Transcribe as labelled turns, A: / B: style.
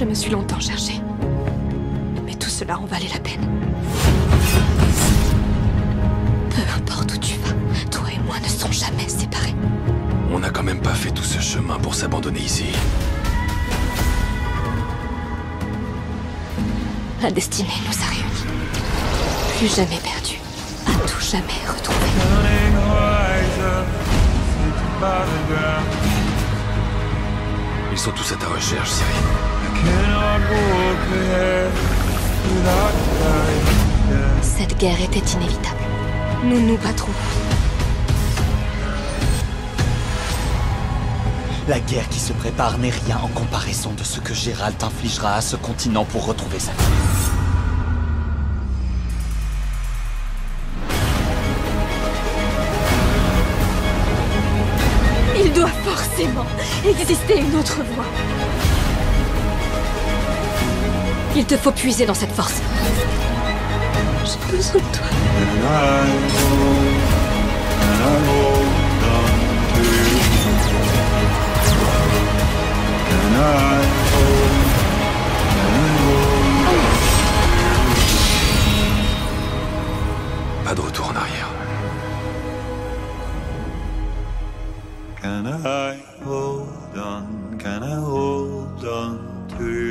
A: Je me suis longtemps cherchée. Mais tout cela en valait la peine. Peu importe où tu vas, toi et moi ne serons jamais séparés.
B: On n'a quand même pas fait tout ce chemin pour s'abandonner ici.
A: La destinée nous a réunis. Plus jamais perdus. À tout jamais retrouvés.
B: Ils sont tous à ta recherche, Siri.
A: Cette guerre était inévitable. Nous nous battrons.
C: La guerre qui se prépare n'est rien en comparaison de ce que Gérald infligera à ce continent pour retrouver sa fille.
A: Il doit forcément exister une autre voie. Il te faut puiser dans cette force. J'ai besoin de toi.
B: Pas de retour en arrière.
D: Can I hold on? Can I hold on to you?